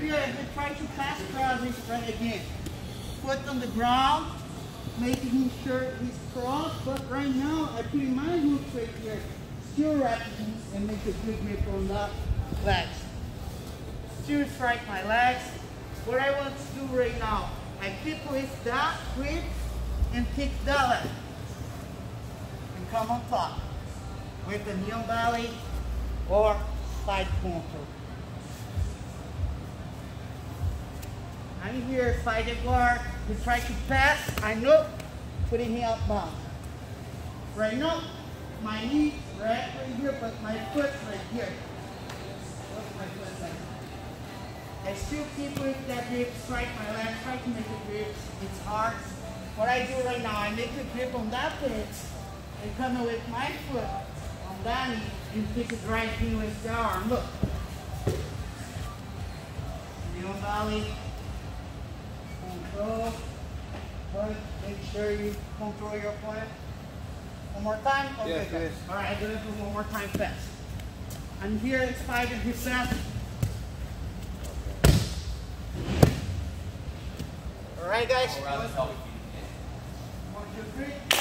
here and try to pass across his right again. Foot on the ground, making sure he's crossed, but right now I put my hooks right here, still wrapping and make a good grip on the legs. Still strike my legs. What I want to do right now, I keep with that grip and kick that leg. And come on top with the knee on belly or side control. I'm here, spider guard. We try to pass. I know, putting him out bound. Right now, my knee right, right here, but my foot right here. What's my foot like? I still keep with that grip, strike my leg, try to make a grip. It's hard. What I do right now, I make a grip on that foot and come with my foot on that knee and kick it right in with the arm. Look. Knee belly. Control. But make sure you control your point. One more time? Okay, Yes, yes. All right, I'm gonna do one more time fast. I'm here at five and his fast. All right, guys. I'll rather help you. One, two, three.